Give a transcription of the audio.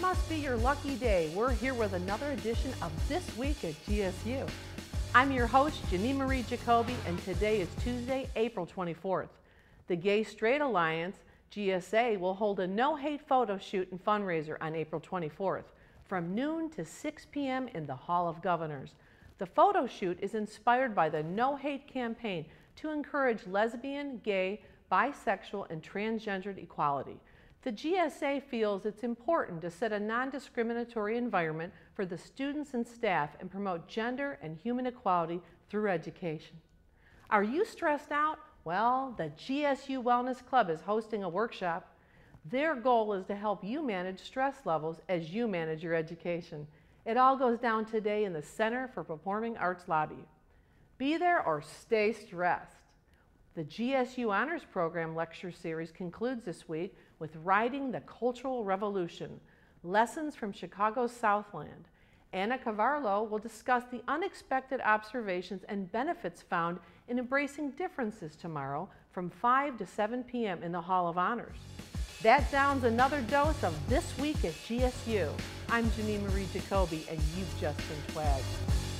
must be your lucky day. We're here with another edition of This Week at GSU. I'm your host, Janine Marie Jacoby, and today is Tuesday, April 24th. The Gay Straight Alliance, GSA, will hold a no hate photo shoot and fundraiser on April 24th from noon to 6 p.m. in the Hall of Governors. The photo shoot is inspired by the No Hate campaign to encourage lesbian, gay, bisexual, and transgendered equality. The GSA feels it's important to set a non-discriminatory environment for the students and staff and promote gender and human equality through education. Are you stressed out? Well, the GSU Wellness Club is hosting a workshop. Their goal is to help you manage stress levels as you manage your education. It all goes down today in the Center for Performing Arts lobby. Be there or stay stressed. The GSU Honors Program lecture series concludes this week with Riding the Cultural Revolution, Lessons from Chicago's Southland. Anna Cavarlo will discuss the unexpected observations and benefits found in embracing differences tomorrow from 5 to 7 p.m. in the Hall of Honors. That sounds another dose of This Week at GSU. I'm Janine Marie Jacoby, and you've just been twagged.